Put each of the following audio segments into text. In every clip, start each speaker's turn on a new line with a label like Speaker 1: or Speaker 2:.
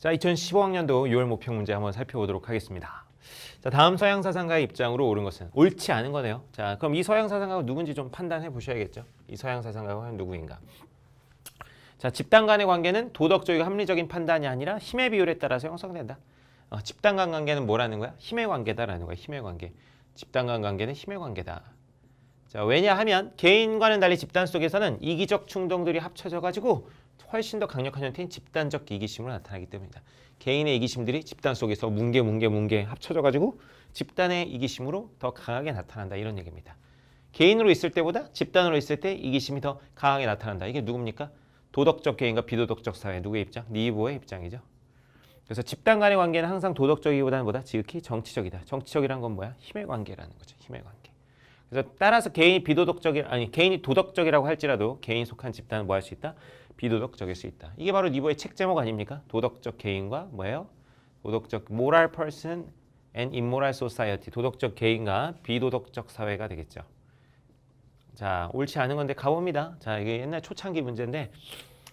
Speaker 1: 자, 2015학년도 6월 모평 문제 한번 살펴보도록 하겠습니다. 자, 다음 서양 사상가의 입장으로 옳은 것은 옳지 않은 거네요. 자, 그럼 이 서양 사상가가 누군지 좀 판단해 보셔야겠죠. 이 서양 사상가가 누구인가? 자, 집단 간의 관계는 도덕적이고 합리적인 판단이 아니라 힘의 비율에 따라서 형성된다. 어, 집단 간 관계는 뭐라는 거야? 힘의 관계다라는 거야. 힘의 관계. 집단 간 관계는 힘의 관계다. 자, 왜냐하면 개인과는 달리 집단 속에서는 이기적 충동들이 합쳐져 가지고 훨씬 더 강력한 형태인 집단적 이기심으로 나타나기 때문이다. 개인의 이기심들이 집단 속에서 뭉개 뭉개 뭉개 합쳐져 가지고 집단의 이기심으로 더 강하게 나타난다 이런 얘기입니다. 개인으로 있을 때보다 집단으로 있을 때 이기심이 더 강하게 나타난다. 이게 누굽니까? 도덕적 개인과 비도덕적 사회 누구의 입장? 니보의 입장이죠. 그래서 집단 간의 관계는 항상 도덕적이보다는 보다 지극히 정치적이다. 정치적이란 건 뭐야? 힘의 관계라는 거죠. 힘의 관계. 그래서 따라서 개인이 비도덕적이 아니 개인이 도덕적이라고 할지라도 개인 속한 집단은 뭐 할 수 있다? 비도덕적일 수 있다. 이게 바로 니보의 책 제목 아닙니까? 도덕적 개인과 뭐예요? 도덕적 moral person and immoral society. 도덕적 개인과 비도덕적 사회가 되겠죠. 자, 옳지 않은 건데 가봅니다. 자, 이게 옛날 초창기 문제인데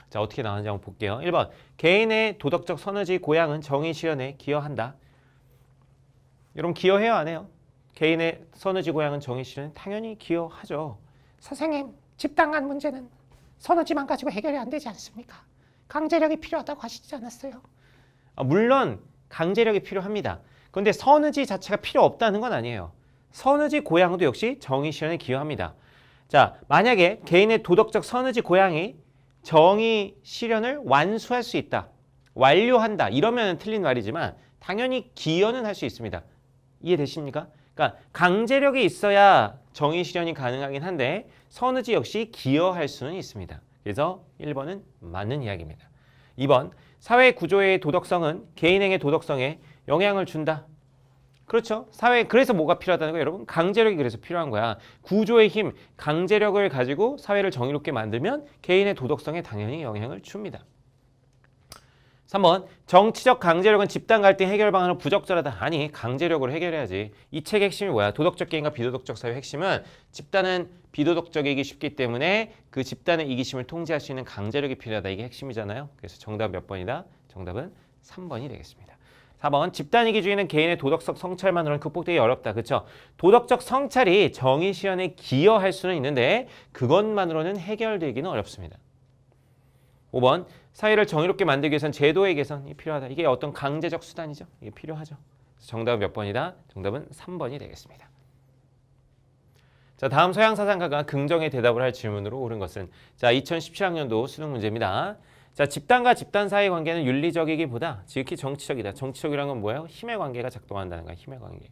Speaker 1: 자, 어떻게 나왔는지 한번 볼게요. 1번. 개인의 도덕적 선의지 고양은 정의 실현에 기여한다. 여러분 기여해요, 안 해요? 개인의 선의지 고양은 정의 실현에 당연히 기여하죠.
Speaker 2: 선생님, 집단 간 문제는 선의지만 가지고 해결이 안 되지 않습니까? 강제력이 필요하다고 하시지 않았어요?
Speaker 1: 아, 물론 강제력이 필요합니다. 그런데 선의지 자체가 필요 없다는 건 아니에요. 선의지 고양도 역시 정의 실현에 기여합니다. 자, 만약에 개인의 도덕적 선의지 고양이 정의 실현을 완수할 수 있다. 완료한다. 이러면 틀린 말이지만 당연히 기여는 할 수 있습니다. 이해되십니까? 그러니까 강제력이 있어야 정의 실현이 가능하긴 한데 선의지 역시 기여할 수는 있습니다. 그래서 1번은 맞는 이야기입니다. 2번 사회 구조의 도덕성은 개인행의 도덕성에 영향을 준다. 그렇죠. 사회 그래서 뭐가 필요하다는 거예요, 여러분? 강제력이 그래서 필요한 거야. 구조의 힘, 강제력을 가지고 사회를 정의롭게 만들면 개인의 도덕성에 당연히 영향을 줍니다. 3번 정치적 강제력은 집단 갈등 해결 방안으로 부적절하다. 아니 강제력으로 해결해야지. 이 책의 핵심이 뭐야? 도덕적 개인과 비도덕적 사회 핵심은 집단은 비도덕적이기 쉽기 때문에 그 집단의 이기심을 통제할 수 있는 강제력이 필요하다. 이게 핵심이잖아요. 그래서 정답 몇 번이다? 정답은 3번이 되겠습니다. 4번 집단 이기주의는 개인의 도덕적 성찰만으로는 극복되기 어렵다. 그렇죠? 도덕적 성찰이 정의 실현에 기여할 수는 있는데 그것만으로는 해결되기는 어렵습니다. 5번 사회를 정의롭게 만들기 위해선 제도의 개선이 필요하다. 이게 어떤 강제적 수단이죠. 이게 필요하죠. 정답은 몇 번이다? 정답은 3번이 되겠습니다. 자, 다음 서양 사상가가 긍정의 대답을 할 질문으로 옳은 것은 자, 2017학년도 수능 문제입니다. 자, 집단과 집단 사이의 관계는 윤리적이기보다 지극히 정치적이다. 정치적이라는 건 뭐예요? 힘의 관계가 작동한다는 거야. 힘의 관계.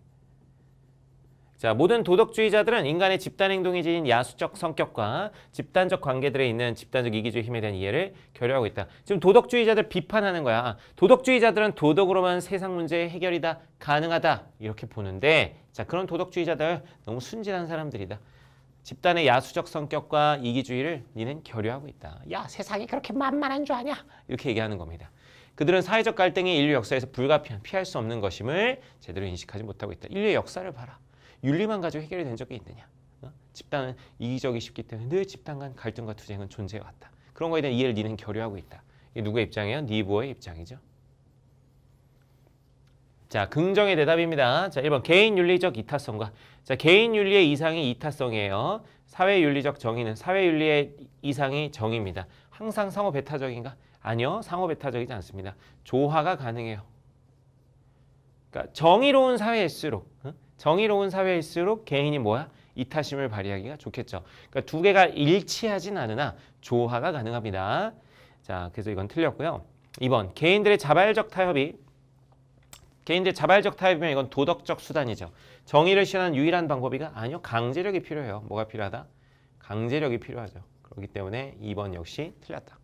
Speaker 1: 자, 모든 도덕주의자들은 인간의 집단 행동이 지닌 야수적 성격과 집단적 관계들에 있는 집단적 이기주의 힘에 대한 이해를 결여하고 있다. 지금 도덕주의자들 비판하는 거야. 도덕주의자들은 도덕으로만 세상 문제 해결이 다 가능하다. 이렇게 보는데 자, 그런 도덕주의자들 너무 순진한 사람들이다. 집단의 야수적 성격과 이기주의를 니는 결여하고 있다.
Speaker 2: 야, 세상이 그렇게 만만한 줄 아냐?
Speaker 1: 이렇게 얘기하는 겁니다. 그들은 사회적 갈등이 인류 역사에서 불가피한 피할 수 없는 것임을 제대로 인식하지 못하고 있다. 인류의 역사를 봐라. 윤리만 가지고 해결이 된 적이 있느냐? 어? 집단은 이기적이 쉽기 때문에 늘 집단 간 갈등과 투쟁은 존재해왔다. 그런 거에 대한 이해를 니는 결여하고 있다. 이게 누구의 입장이에요? 니보의 입장이죠. 자, 긍정의 대답입니다. 자, 1번 개인 윤리적 이타성과 자, 개인 윤리의 이상이 이타성이에요. 사회 윤리적 정의는 사회 윤리의 이상이 정의입니다. 항상 상호 배타적인가? 아니요. 상호 배타적이지 않습니다. 조화가 가능해요. 그러니까 정의로운 사회일수록 어? 정의로운 사회일수록 개인이 뭐야? 이타심을 발휘하기가 좋겠죠. 그러니까 두 개가 일치하진 않으나 조화가 가능합니다. 자, 그래서 이건 틀렸고요. 2번 개인들의 자발적 타협이 개인들 자발적 타협이면 이건 도덕적 수단이죠. 정의를 실현하는 유일한 방법이가 아니요. 강제력이 필요해요. 뭐가 필요하다? 강제력이 필요하죠. 그렇기 때문에 2번 역시 틀렸다.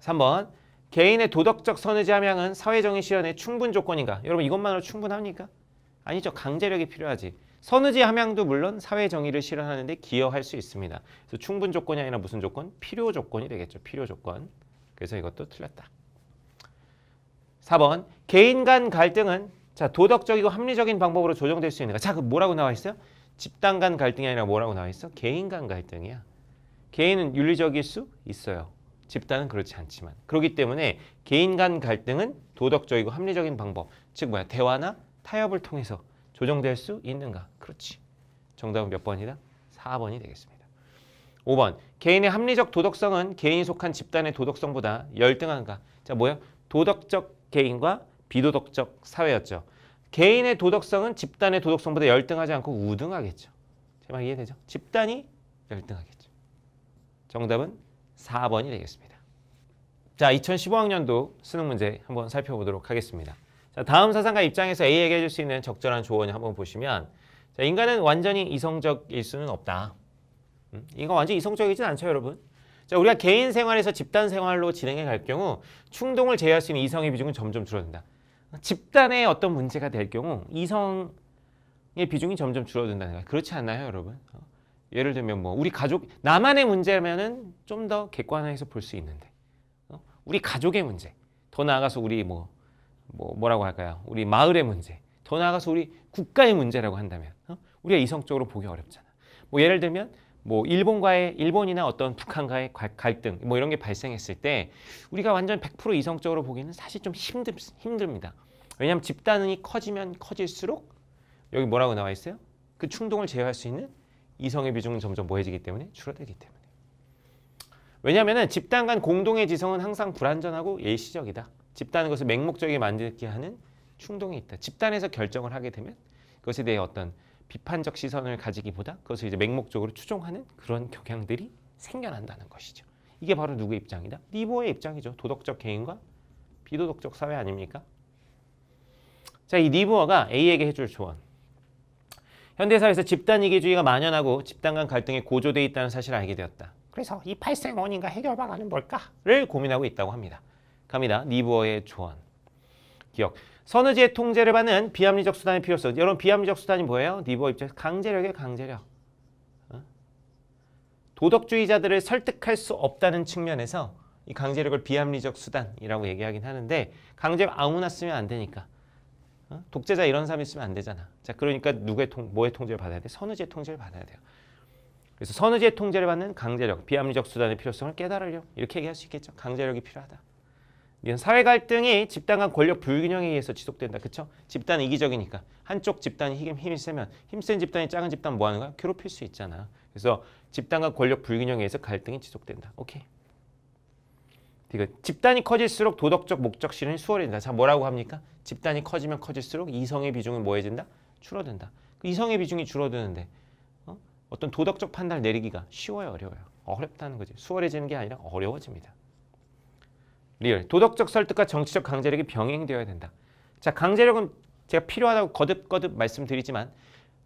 Speaker 1: 3번 개인의 도덕적 선의지 함양은 사회정의 실현의 충분 조건인가? 여러분 이것만으로 충분합니까? 아니죠. 강제력이 필요하지. 선의지 함양도 물론 사회 정의를 실현하는 데 기여할 수 있습니다. 그래서 충분 조건이 아니라 무슨 조건? 필요 조건이 되겠죠. 필요 조건. 그래서 이것도 틀렸다. 4번 개인 간 갈등은 자 도덕적이고 합리적인 방법으로 조정될 수 있는가? 자, 그 뭐라고 나와 있어요? 집단 간 갈등이 아니라 뭐라고 나와 있어? 개인 간 갈등이야. 개인은 윤리적일 수 있어요. 집단은 그렇지 않지만 그렇기 때문에 개인 간 갈등은 도덕적이고 합리적인 방법 즉 뭐야 대화나 타협을 통해서 조정될 수 있는가? 그렇지. 정답은 몇 번이다? 4번이 되겠습니다. 5번. 개인의 합리적 도덕성은 개인이 속한 집단의 도덕성보다 열등한가? 자 뭐야? 도덕적 개인과 비도덕적 사회였죠. 개인의 도덕성은 집단의 도덕성보다 열등하지 않고 우등하겠죠. 제 말 이해되죠? 집단이 열등하겠죠. 정답은 4번이 되겠습니다. 자, 2015학년도 수능 문제 한번 살펴보도록 하겠습니다. 자, 다음 사상가 입장에서 A에게 해줄 수 있는 적절한 조언을 한번 보시면 자, 인간은 완전히 이성적일 수는 없다. 음, 이거 완전히 이성적이진 않죠, 여러분? 자, 우리가 개인 생활에서 집단 생활로 진행해 갈 경우 충동을 제어할 수 있는 이성의 비중은 점점 줄어든다. 집단의 어떤 문제가 될 경우 이성의 비중이 점점 줄어든다는 거예요. 그렇지 않나요, 여러분? 어? 예를 들면 뭐 우리 가족 나만의 문제면은 좀 더 객관화해서 볼 수 있는데 어? 우리 가족의 문제 더 나아가서 우리 뭐, 뭐 뭐라고 할까요 우리 마을의 문제 더 나아가서 우리 국가의 문제라고 한다면 어? 우리가 이성적으로 보기 어렵잖아 뭐 예를 들면 뭐 일본과의 일본이나 어떤 북한과의 갈- 갈등 뭐 이런 게 발생했을 때 우리가 완전 100% 이성적으로 보기는 사실 좀 힘들, 힘듭니다 왜냐하면 집단이 커지면 커질수록 여기 뭐라고 나와 있어요 그 충동을 제어할 수 있는 이성의 비중은 점점 뭐해지기 때문에 줄어들기 때문에. 왜냐하면 집단 간 공동의 지성은 항상 불완전하고 일시적이다. 집단은 것을 맹목적이게 만들게 하는 충동이 있다. 집단에서 결정을 하게 되면 그것에 대해 어떤 비판적 시선을 가지기보다 그것을 이제 맹목적으로 추종하는 그런 경향들이 생겨난다는 것이죠. 이게 바로 누구의 입장이다? 리보의 입장이죠. 도덕적 개인과 비도덕적 사회 아닙니까? 자, 이 리보어가 A에게 해줄 조언. 현대사회에서 집단 이기주의가 만연하고 집단 간 갈등이 고조돼 있다는 사실을 알게 되었다.
Speaker 2: 그래서 이 발생 원인과 해결 방안은 뭘까?
Speaker 1: 를 고민하고 있다고 합니다. 갑니다. 니부어의 조언. 기억. 선의지의 통제를 받는 비합리적 수단의 필요성. 여러분 비합리적 수단이 뭐예요? 니부어 입장에서 강제력이에요. 강제력. 어? 도덕주의자들을 설득할 수 없다는 측면에서 이 강제력을 비합리적 수단이라고 얘기하긴 하는데 강제력 아무나 쓰면 안 되니까. 어? 독재자 이런 사람이 쓰면 안 되잖아. 자, 그러니까 누구의 통, 뭐의 통제를 받아야 돼? 선의지의 통제를 받아야 돼요. 그래서 선의지의 통제를 받는 강제력, 비합리적 수단의 필요성을 깨달으려 이렇게 얘기할 수 있겠죠. 강제력이 필요하다. 이건 사회 갈등이 집단 간 권력 불균형에 의해서 지속된다. 그렇죠? 집단 이기적이니까 한쪽 집단이 힘, 힘이 세면 힘센 집단이 작은 집단 뭐 하는 거야? 괴롭힐 수 있잖아. 그래서 집단 간 권력 불균형에 의해서 갈등이 지속된다. 오케이. 이거 집단이 커질수록 도덕적 목적 실현이 수월해진다. 자, 뭐라고 합니까? 집단이 커지면 커질수록 이성의 비중은 뭐해진다? 줄어든다. 그 이성의 비중이 줄어드는데 어? 어떤 도덕적 판단을 내리기가 쉬워요, 어려워요? 어렵다는 거지. 수월해지는 게 아니라 어려워집니다. 리을. 도덕적 설득과 정치적 강제력이 병행되어야 된다. 자, 강제력은 제가 필요하다고 거듭거듭 말씀드리지만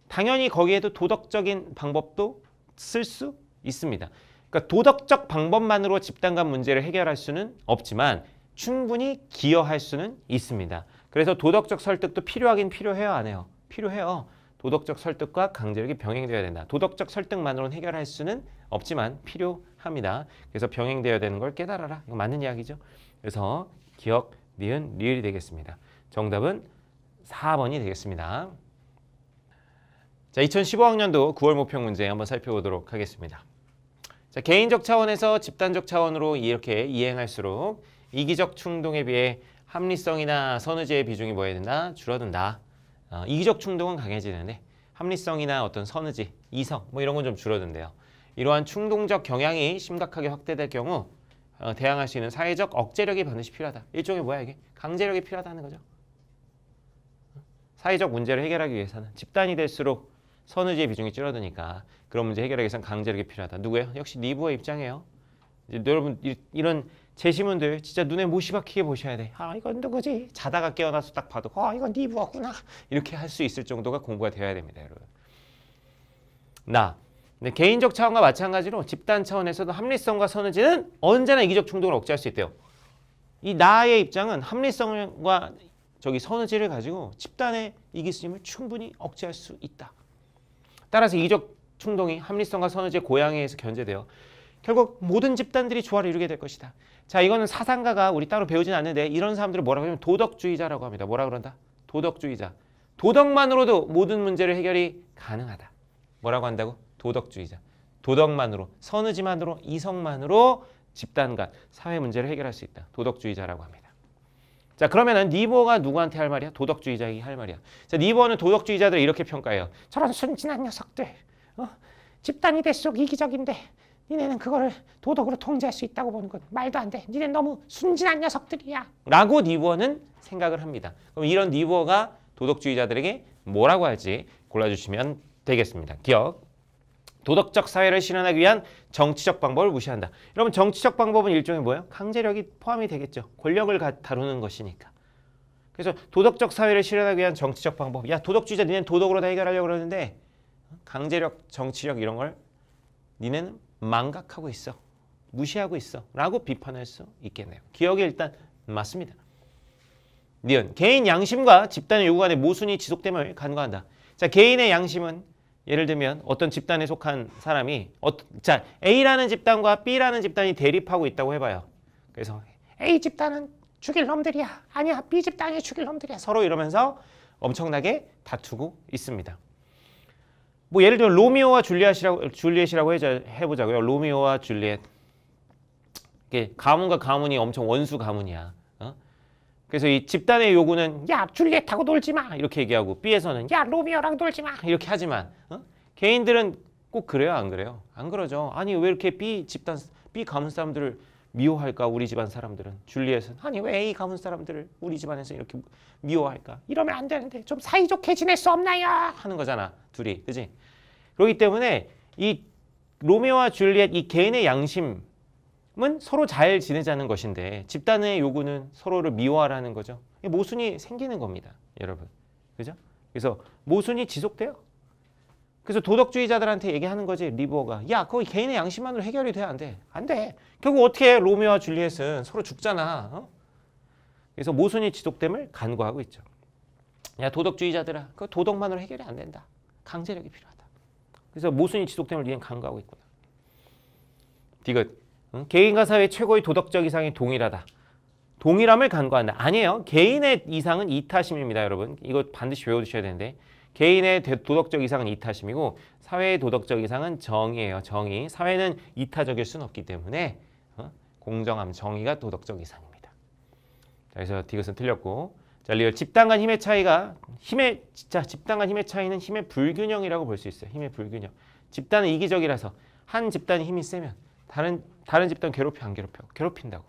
Speaker 1: 당연히 거기에도 도덕적인 방법도 쓸 수 있습니다. 그러니까 도덕적 방법만으로 집단 간 문제를 해결할 수는 없지만 충분히 기여할 수는 있습니다. 그래서 도덕적 설득도 필요하긴 필요해요, 안 해요? 필요해요. 도덕적 설득과 강제력이 병행되어야 된다. 도덕적 설득만으로는 해결할 수는 없지만 필요합니다. 그래서 병행되어야 되는 걸 깨달아라. 이거 맞는 이야기죠. 그래서 기억, 니은, 리을이 되겠습니다. 정답은 4번이 되겠습니다. 자, 2015학년도 9월 모평 문제 한번 살펴보도록 하겠습니다. 자, 개인적 차원에서 집단적 차원으로 이렇게 이행할수록 이기적 충동에 비해 합리성이나 선의지의 비중이 뭐해야 된다? 줄어든다. 어, 이기적 충동은 강해지는데 합리성이나 어떤 선의지, 이성 뭐 이런 건 좀 줄어든대요. 이러한 충동적 경향이 심각하게 확대될 경우 어, 대항할 수 있는 사회적 억제력이 반드시 필요하다. 일종의 뭐야 이게? 강제력이 필요하다는 거죠. 사회적 문제를 해결하기 위해서는 집단이 될수록 선의지의 비중이 줄어드니까 그런 문제 해결하기 위해서는 강제력이 필요하다. 누구예요? 역시 니부의 입장이에요. 여러분 이, 이런 제시문들 진짜 눈에 못이 박히게 보셔야 돼.
Speaker 2: 아 이건 누구지?
Speaker 1: 자다가 깨어나서 딱 봐도
Speaker 2: 아 이건 니부었구나.
Speaker 1: 이렇게 할 수 있을 정도가 공부가 되어야 됩니다, 여러분. 나. 네, 개인적 차원과 마찬가지로 집단 차원에서도 합리성과 선의지는 언제나 이기적 충동을 억제할 수 있대요. 이 나의 입장은 합리성과 저기 선의지를 가지고 집단의 이기심을 충분히 억제할 수 있다. 따라서 이기적 충동이 합리성과 선의지의 고양에 의해서 견제돼요. 결국 모든 집단들이 조화를 이루게 될 것이다. 자, 이거는 사상가가 우리 따로 배우진 않는데 이런 사람들을 뭐라고 하냐면 도덕주의자라고 합니다. 뭐라 그런다? 도덕주의자. 도덕만으로도 모든 문제를 해결이 가능하다. 뭐라고 한다고? 도덕주의자. 도덕만으로, 선의지만으로, 이성만으로 집단 간 사회 문제를 해결할 수 있다. 도덕주의자라고 합니다. 자 그러면은 니버가 누구한테 할 말이야? 도덕주의자에게 할 말이야. 자 니버는 도덕주의자들을 이렇게 평가해요.
Speaker 2: 저런 순진한 녀석들. 어? 집단이 될수록 이기적인데 니네는 그거를 도덕으로 통제할 수 있다고 보는 건 말도 안 돼. 니네 너무 순진한 녀석들이야.
Speaker 1: 라고 니버는 생각을 합니다. 그럼 이런 니버가 도덕주의자들에게 뭐라고 할지 골라주시면 되겠습니다. 기억. 도덕적 사회를 실현하기 위한 정치적 방법을 무시한다. 여러분 정치적 방법은 일종의 뭐예요? 강제력이 포함이 되겠죠. 권력을 가- 다루는 것이니까. 그래서 도덕적 사회를 실현하기 위한 정치적 방법. 야 도덕주의자 니네는 도덕으로 다 해결하려고 그러는데 강제력, 정치력 이런 걸 니네는 망각하고 있어. 무시하고 있어. 라고 비판할 수 있겠네요. 기억이 일단 맞습니다. 니은 개인 양심과 집단의 요구 간의 모순이 지속됨을 간과한다. 자 개인의 양심은 예를 들면 어떤 집단에 속한 사람이 어, 자 A라는 집단과 B라는 집단이 대립하고 있다고 해봐요. 그래서
Speaker 2: A 집단은 죽일 놈들이야. 아니야, B 집단이 죽일 놈들이야.
Speaker 1: 서로 이러면서 엄청나게 다투고 있습니다. 뭐 예를 들면 로미오와 줄리엣이라고 줄리엣이라고 해보자고요. 로미오와 줄리엣. 가문과 가문이 엄청 원수 가문이야. 어? 그래서 이 집단의 요구는
Speaker 2: 야, 줄리엣하고 놀지 마.
Speaker 1: 이렇게 얘기하고 B에서는
Speaker 2: 야, 로미오랑 놀지 마.
Speaker 1: 이렇게 하지만 어? 개인들은 꼭 그래요 안 그래요? 안 그러죠. 아니 왜 이렇게 B 집단 B 가문 사람들을 미워할까 우리 집안 사람들은 줄리엣은 아니 왜 A 가문 사람들을 우리 집안에서 이렇게 미워할까
Speaker 2: 이러면 안 되는데 좀 사이좋게 지낼 수 없나요?
Speaker 1: 하는 거잖아 둘이 그지? 그렇기 때문에 이 로미오와 줄리엣 이 개인의 양심 은 서로 잘 지내자는 것인데 집단의 요구는 서로를 미워하라는 거죠. 이 모순이 생기는 겁니다, 여러분. 그죠? 그래서 모순이 지속돼요. 그래서 도덕주의자들한테 얘기하는 거지 리버가 야 거기 개인의 양심만으로 해결이 돼야 안 돼. 안 돼. 결국 어떻게 해? 로미오와 줄리엣은 서로 죽잖아. 어? 그래서 모순이 지속됨을 간과하고 있죠. 야 도덕주의자들아 그 도덕만으로 해결이 안 된다. 강제력이 필요하다. 그래서 모순이 지속됨을 니는 간과하고 있구나. 디귿 응? 개인과 사회의 최고의 도덕적 이상이 동일하다. 동일함을 간과한다. 아니에요. 개인의 이상은 이타심입니다, 여러분. 이거 반드시 외워두셔야 되는데 개인의 대- 도덕적 이상은 이타심이고 사회의 도덕적 이상은 정의예요. 정의. 사회는 이타적일 수는 없기 때문에 어? 공정함, 정의가 도덕적 이상입니다. 자, 그래서 디귿은 틀렸고 자, 리을 집단 간 힘의 차이가 힘의 진짜 집단 간 힘의 차이는 힘의 불균형이라고 볼 수 있어요. 힘의 불균형. 집단은 이기적이라서 한 집단이 힘이 세면 다른 다른 집단 괴롭혀 안 괴롭혀? 괴롭힌다고.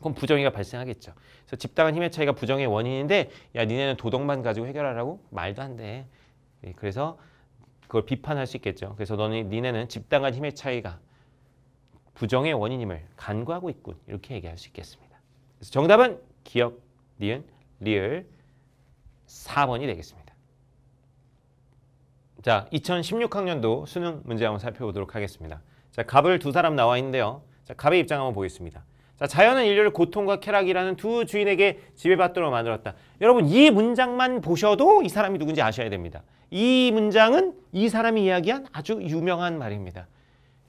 Speaker 1: 그럼 부정의가 발생하겠죠. 그래서 집단 간 힘의 차이가 부정의 원인인데 야 니네는 도덕만 가지고 해결하라고 말도 안 돼. 예, 그래서 그걸 비판할 수 있겠죠. 그래서 너는 니네는 집단 간 힘의 차이가 부정의 원인임을 간과하고 있군. 이렇게 얘기할 수 있겠습니다. 그래서 정답은 기억, 니은, 리을 4번이 되겠습니다. 자, 2016학년도 수능 문제 한번 살펴보도록 하겠습니다. 자, 갑을 두 사람 나와 있는데요. 자, 갑의 입장 한번 보겠습니다. 자, 자연은 인류를 고통과 쾌락이라는 두 주인에게 지배받도록 만들었다. 여러분, 이 문장만 보셔도 이 사람이 누군지 아셔야 됩니다. 이 문장은 이 사람이 이야기한 아주 유명한 말입니다.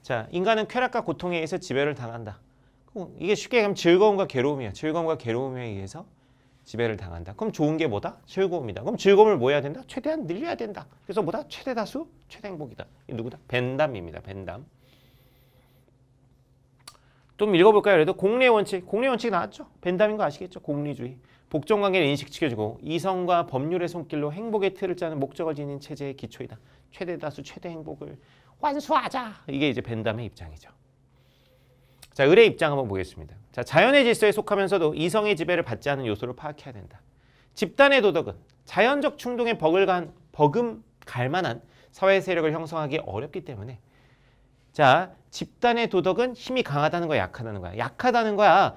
Speaker 1: 자, 인간은 쾌락과 고통에 의해서 지배를 당한다. 이게 쉽게 얘기하면 즐거움과 괴로움이에요. 즐거움과 괴로움에 의해서 지배를 당한다. 그럼 좋은 게 뭐다? 즐거움이다. 그럼 즐거움을 뭐 해야 된다? 최대한 늘려야 된다. 그래서 뭐다? 최대 다수, 최대 행복이다. 이 누구다? 벤담입니다. 벤담. 좀 읽어볼까요? 그래도 공리의 원칙, 공리의 원칙 나왔죠? 벤담인 거 아시겠죠? 공리주의. 복종관계를 인식시켜주고 이성과 법률의 손길로 행복의 틀을 짜는 목적을 지닌 체제의 기초이다. 최대 다수, 최대 행복을
Speaker 2: 완수하자.
Speaker 1: 이게 이제 벤담의 입장이죠. 자, 을의 입장 한번 보겠습니다. 자, 자연의 질서에 속하면서도 이성의 지배를 받지 않은 요소를 파악해야 된다. 집단의 도덕은 자연적 충동에 버금 갈 만한 사회 세력을 형성하기 어렵기 때문에 자, 집단의 도덕은 힘이 강하다는 거야, 약하다는 거야. 약하다는 거야.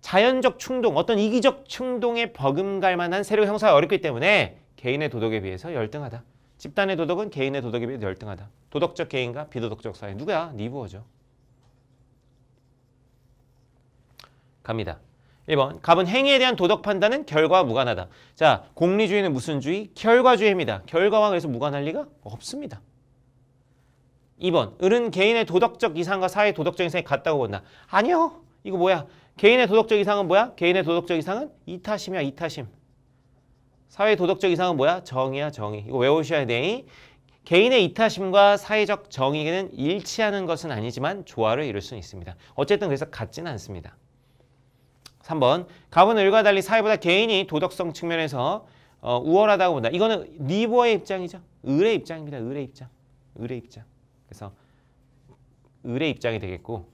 Speaker 1: 자연적 충동, 어떤 이기적 충동에 버금갈 만한 세력을 형성하기 어렵기 때문에 개인의 도덕에 비해서 열등하다. 집단의 도덕은 개인의 도덕에 비해 열등하다. 도덕적 개인과 비도덕적 사회 누구야? 니부어죠. 갑니다. 1번 갑은 행위에 대한 도덕 판단은 결과와 무관하다. 자, 공리주의는 무슨 주의? 결과주의입니다. 결과와 그래서 무관할 리가 없습니다. 2번 을은 개인의 도덕적 이상과 사회의 도덕적 이상이 같다고 본다. 아니요. 이거 뭐야? 개인의 도덕적 이상은 뭐야? 개인의 도덕적 이상은 이타심이야, 이타심. 사회 도덕적 이상은 뭐야? 정의야, 정의. 이거 외우셔야 돼. 개인의 이타심과 사회적 정의는 일치하는 것은 아니지만 조화를 이룰 수는 있습니다. 어쨌든 그래서 같지는 않습니다. 3번 갑은 을과 달리 사회보다 개인이 도덕성 측면에서 어, 우월하다고 본다. 이거는 니보의 입장이죠. 을의 입장입니다. 을의 입장. 을의 입장. 그래서 을의 입장이 되겠고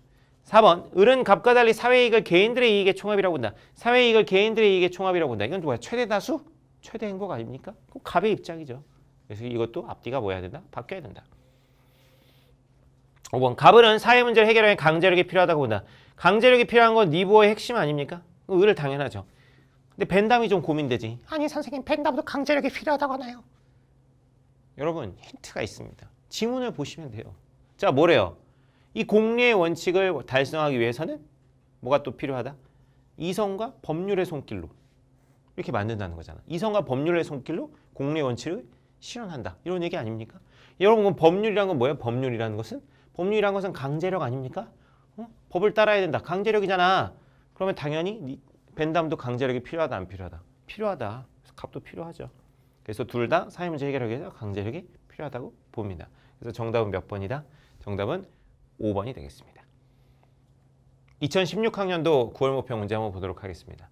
Speaker 1: 4번 을은 갑과 달리 사회 이익을 개인들의 이익의 총합이라고 본다. 사회 이익을 개인들의 이익의 총합이라고 본다. 이건 뭐야? 최대 다수? 최대 행복 아닙니까? 그 갑의 입장이죠. 그래서 이것도 앞뒤가 뭐야 된다? 바뀌어야 된다. 5번 갑은 사회 문제를 해결하는 강제력이 필요하다고 본다. 강제력이 필요한 건 니보의 핵심 아닙니까? 을을 당연하죠. 근데 벤담이 좀 고민되지.
Speaker 2: 아니 선생님 벤담도 강제력이 필요하다고 하나요?
Speaker 1: 여러분 힌트가 있습니다. 지문을 보시면 돼요. 자 뭐래요? 이 공리의 원칙을 달성하기 위해서는 뭐가 또 필요하다? 이성과 법률의 손길로 이렇게 만든다는 거잖아. 이성과 법률의 손길로 공리의 원칙을 실현한다. 이런 얘기 아닙니까? 여러분 법률이란 건 뭐예요? 법률이라는 것은? 법률이란 것은 강제력 아닙니까? 어? 법을 따라야 된다. 강제력이잖아. 그러면 당연히 벤담도 강제력이 필요하다 안 필요하다? 필요하다. 그래서 값도 필요하죠. 그래서 둘 다 사회 문제 해결하기 위해서 강제력이 필요하다고 봅니다. 그래서 정답은 몇 번이다? 정답은 5번이 되겠습니다. 2016학년도 9월 목표 문제 한번 보도록 하겠습니다.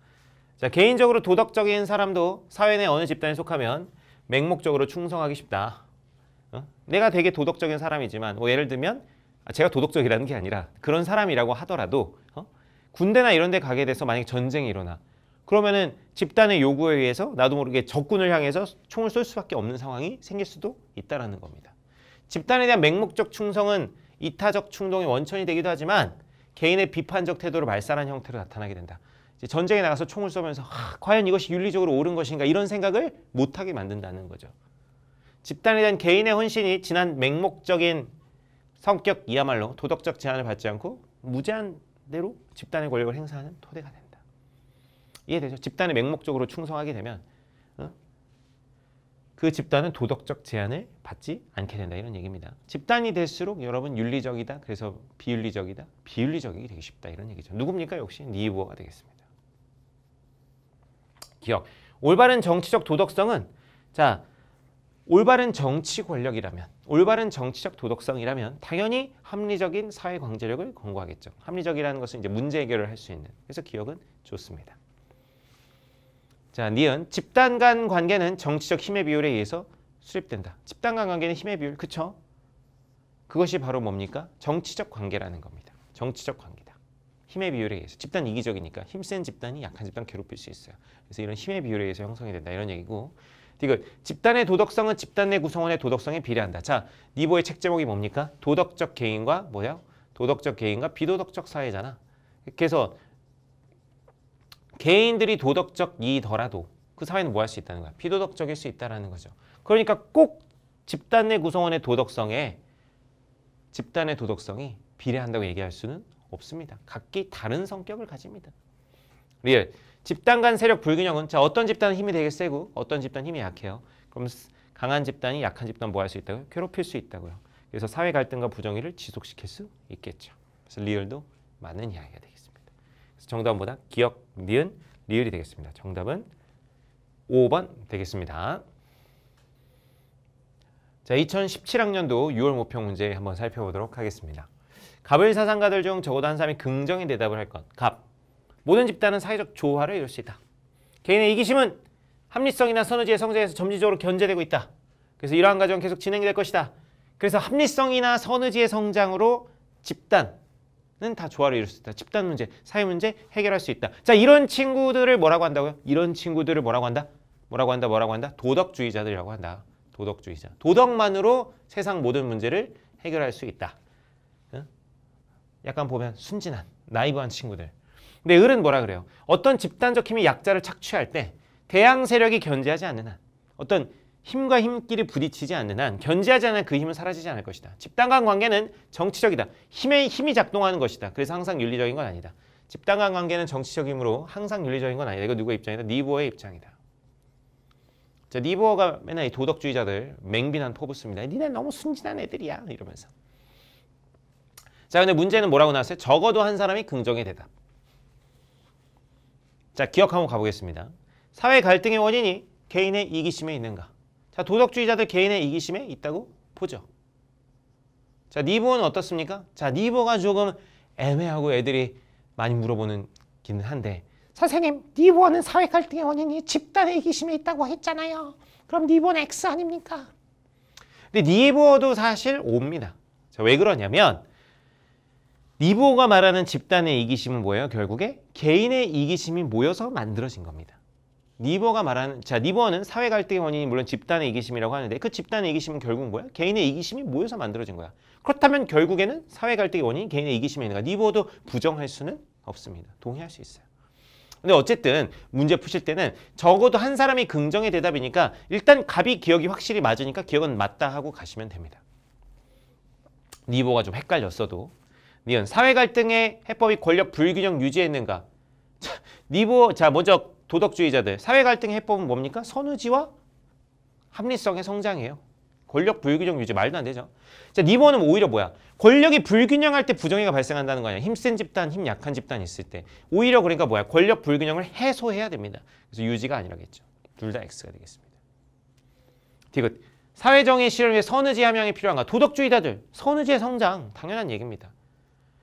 Speaker 1: 자, 개인적으로 도덕적인 사람도 사회 내 어느 집단에 속하면 맹목적으로 충성하기 쉽다. 어? 내가 되게 도덕적인 사람이지만 뭐 예를 들면 아, 제가 도덕적이라는 게 아니라 그런 사람이라고 하더라도 어? 군대나 이런 데 가게 돼서 만약에 전쟁이 일어나 그러면은 집단의 요구에 의해서 나도 모르게 적군을 향해서 총을 쏠 수밖에 없는 상황이 생길 수도 있다라는 겁니다. 집단에 대한 맹목적 충성은 이타적 충동의 원천이 되기도 하지만 개인의 비판적 태도를 말살한 형태로 나타나게 된다. 전쟁에 나가서 총을 쏘면서 아, 과연 이것이 윤리적으로 옳은 것인가 이런 생각을 못하게 만든다는 거죠. 집단에 대한 개인의 헌신이 지난 맹목적인 성격 이야말로 도덕적 제한을 받지 않고 무제한 대로 집단의 권력을 행사하는 토대가 된다. 이해되죠? 집단에 맹목적으로 충성하게 되면 어? 그 집단은 도덕적 제한을 받지 않게 된다 이런 얘기입니다. 집단이 될수록 여러분 윤리적이다 그래서 비윤리적이다 비윤리적이 되기 쉽다 이런 얘기죠. 누굽니까? 역시 니부어가 되겠습니다. 기억. 올바른 정치적 도덕성은 자 올바른 정치 권력이라면 올바른 정치적 도덕성이라면 당연히 합리적인 사회 강제력을 권고하겠죠. 합리적이라는 것은 이제 문제 해결을 할 수 있는. 그래서 기억은 좋습니다. 자, 니은 집단 간 관계는 정치적 힘의 비율에 의해서 수립된다. 집단 간 관계는 힘의 비율, 그쵸? 그것이 바로 뭡니까? 정치적 관계라는 겁니다. 정치적 관계다. 힘의 비율에 의해서 집단 이기적이니까 힘센 집단이 약한 집단 괴롭힐 수 있어요. 그래서 이런 힘의 비율에 의해서 형성이 된다 이런 얘기고 이거 집단의 도덕성은 집단 내 구성원의 도덕성에 비례한다. 자, 니보의 책 제목이 뭡니까? 도덕적 개인과 뭐야? 도덕적 개인과 비도덕적 사회잖아. 그래서 개인들이 도덕적이더라도 그 사회는 뭐 할 수 있다는 거야? 비도덕적일 수 있다라는 거죠. 그러니까 꼭 집단 내 구성원의 도덕성에 집단의 도덕성이 비례한다고 얘기할 수는 없습니다. 각기 다른 성격을 가집니다. 리을. 집단 간 세력 불균형은 자 어떤 집단은 힘이 되게 세고 어떤 집단 힘이 약해요. 그럼 강한 집단이 약한 집단 뭐 할 수 있다고요? 괴롭힐 수 있다고요. 그래서 사회 갈등과 부정의를 지속시킬 수 있겠죠. 그래서 리을도 맞는 이야기가 되겠습니다. 그래서 정답보다 기역, 니은, 리을이 되겠습니다. 정답은 5번 되겠습니다. 자, 2017학년도 6월 모평 문제 한번 살펴보도록 하겠습니다. 갑을 사상가들 중 적어도 한 사람이 긍정의 대답을 할 것. 갑. 모든 집단은 사회적 조화를 이룰 수 있다. 개인의 이기심은 합리성이나 선의지의 성장에서 점진적으로 견제되고 있다. 그래서 이러한 과정은 계속 진행될 것이다. 그래서 합리성이나 선의지의 성장으로 집단은 다 조화를 이룰 수 있다. 집단 문제, 사회 문제 해결할 수 있다. 자, 이런 친구들을 뭐라고 한다고요? 이런 친구들을 뭐라고 한다? 뭐라고 한다? 뭐라고 한다? 도덕주의자들이라고 한다. 도덕주의자. 도덕만으로 세상 모든 문제를 해결할 수 있다. 약간 보면 순진한, 나이브한 친구들. 근데 을은 뭐라 그래요? 어떤 집단적 힘이 약자를 착취할 때 대항 세력이 견제하지 않는 한 어떤 힘과 힘끼리 부딪히지 않는 한 견제하지 않은 그 힘은 사라지지 않을 것이다. 집단 간 관계는 정치적이다. 힘의 힘이 작동하는 것이다. 그래서 항상 윤리적인 건 아니다. 집단 간 관계는 정치적 힘으로 항상 윤리적인 건 아니다. 이거 누구의 입장이다? 니보어의 입장이다. 자, 니보어가 맨날 이 도덕주의자들 맹비난 포부습니다. 니네 너무 순진한 애들이야 이러면서. 자, 근데 문제는 뭐라고 나왔어요? 적어도 한 사람이 긍정의 대답. 자, 기억 한번 가보겠습니다. 사회 갈등의 원인이 개인의 이기심에 있는가? 자, 도덕주의자들 개인의 이기심에 있다고 보죠. 자, 니보는 어떻습니까? 자, 니보가 조금 애매하고 애들이 많이 물어보는 기는 한데
Speaker 2: 선생님, 니보는 사회 갈등의 원인이 집단의 이기심에 있다고 했잖아요. 그럼 니보는 X 아닙니까?
Speaker 1: 근데 니보도 사실 O입니다. 자, 왜 그러냐면 니보가 말하는 집단의 이기심은 뭐예요? 결국에 개인의 이기심이 모여서 만들어진 겁니다. 니보가 말하는 자 니보는 사회 갈등의 원인이 물론 집단의 이기심이라고 하는데 그 집단의 이기심은 결국은 뭐야? 개인의 이기심이 모여서 만들어진 거야. 그렇다면 결국에는 사회 갈등의 원인이 개인의 이기심이 있는가? 니보도 부정할 수는 없습니다. 동의할 수 있어요. 근데 어쨌든 문제 푸실 때는 적어도 한 사람이 긍정의 대답이니까 일단 갑이 기억이 확실히 맞으니까 기억은 맞다 하고 가시면 됩니다. 니보가 좀 헷갈렸어도 니은 사회 갈등의 해법이 권력 불균형 유지했는가? 자, 니보 자 먼저 도덕주의자들 사회 갈등의 해법은 뭡니까? 선의지와 합리성의 성장이에요. 권력 불균형 유지 말도 안 되죠. 자, 니버는 오히려 뭐야? 권력이 불균형할 때 부정의가 발생한다는 거 아니야? 힘센 집단, 힘 약한 집단 있을 때 오히려 그러니까 뭐야? 권력 불균형을 해소해야 됩니다. 그래서 유지가 아니라겠죠. 둘 다 X가 되겠습니다. 디귿 사회정의 실현을 위해 선의지 함양이 필요한가? 도덕주의자들 선의지의 성장 당연한 얘기입니다.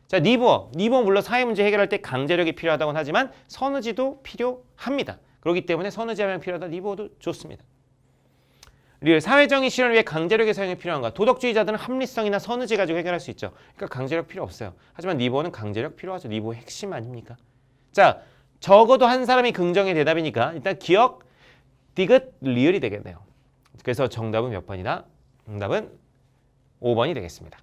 Speaker 1: 자, 니버. 니버 물론 사회 문제 해결할 때 강제력이 필요하다고는 하지만 선의지도 필요합니다. 그렇기 때문에 선의지 하면 필요하다. 니버도 좋습니다. 리을 사회정의 실현을 위해 강제력의 사용이 필요한가? 도덕주의자들은 합리성이나 선의지 가지고 해결할 수 있죠. 그러니까 강제력 필요 없어요. 하지만 니버는 강제력 필요하죠. 니버의 핵심 아닙니까? 자, 적어도 한 사람이 긍정의 대답이니까 일단 기억, 디귿, 리을이 되겠네요. 그래서 정답은 몇 번이다? 정답은 5번이 되겠습니다.